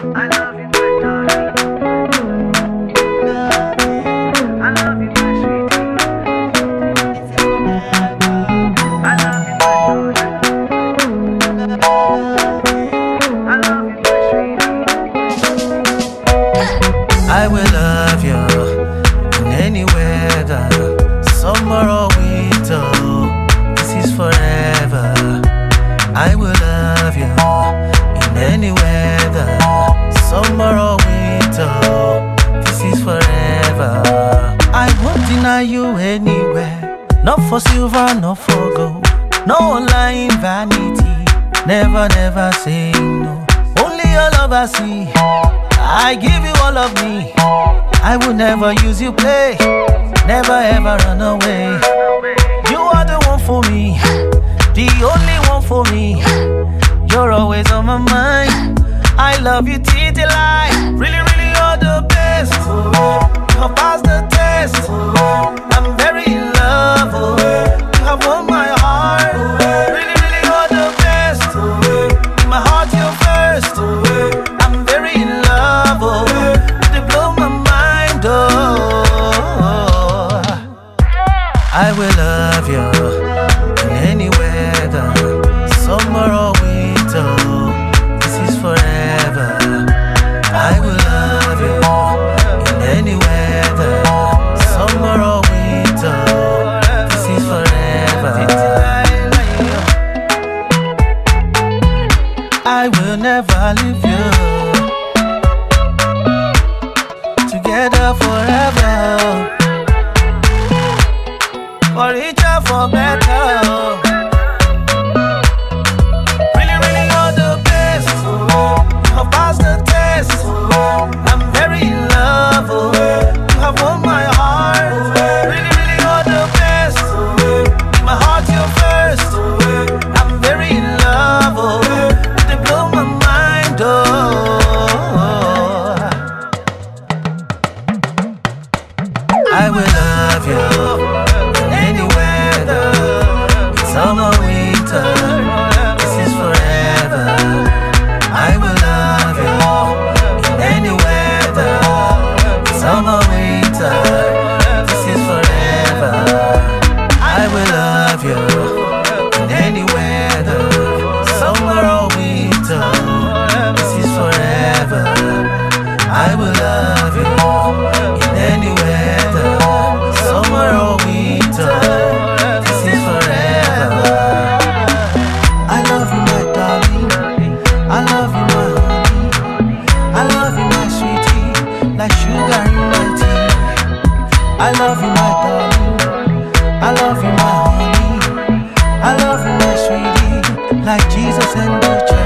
I love you, you anywhere, not for silver, not for gold. No online vanity, never, never say no. Only your love I see. I give you all of me. I will never use you play, never ever run away. You are the one for me, the only one for me. You're always on my mind. I love you till the I will love you in any weather, summer or winter. This is forever. I will love you in any weather, summer or winter. This is forever. I will never leave you. Together forever for richer, for better. sugar in my tea. I love you, my darling. I love you, my honey. I love you, my sweetie. Like Jesus and the church.